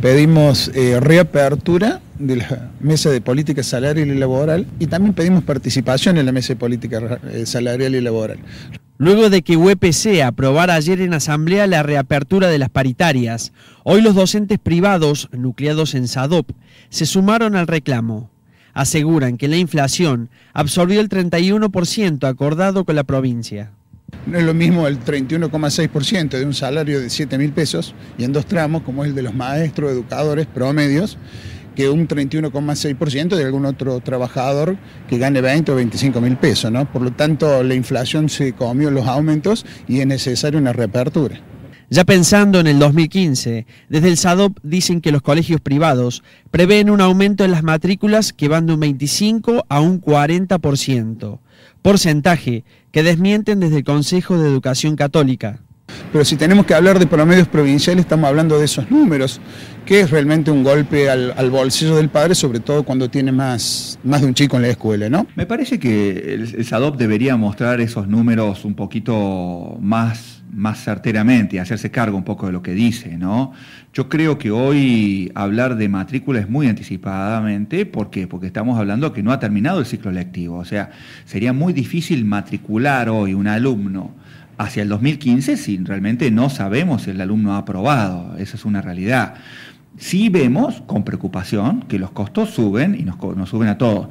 pedimos eh, reapertura de la mesa de política salarial y laboral y también pedimos participación en la mesa de política eh, salarial y laboral. Luego de que UPC aprobara ayer en asamblea la reapertura de las paritarias, hoy los docentes privados, nucleados en SADOP, se sumaron al reclamo. Aseguran que la inflación absorbió el 31% acordado con la provincia. No es lo mismo el 31,6% de un salario de 7 mil pesos y en dos tramos, como es el de los maestros, educadores, promedios, que un 31,6% de algún otro trabajador que gane 20 o 25 mil pesos. ¿no? Por lo tanto, la inflación se comió los aumentos y es necesaria una reapertura. Ya pensando en el 2015, desde el SADOP dicen que los colegios privados prevén un aumento en las matrículas que van de un 25 a un 40%, porcentaje que desmienten desde el Consejo de Educación Católica. Pero si tenemos que hablar de promedios provinciales, estamos hablando de esos números, que es realmente un golpe al, bolsillo del padre, sobre todo cuando tiene más, más de un chico en la escuela, ¿no? Me parece que el, SADOP debería mostrar esos números un poquito más, más certeramente y hacerse cargo un poco de lo que dice, ¿no? Yo creo que hoy hablar de matrícula es muy anticipadamente, ¿por qué? Porque estamos hablando que no ha terminado el ciclo lectivo, o sea, sería muy difícil matricular hoy un alumno hacia el 2015 si realmente no sabemos si el alumno ha aprobado. Esa es una realidad. Sí vemos con preocupación que los costos suben y nos, nos suben a todos.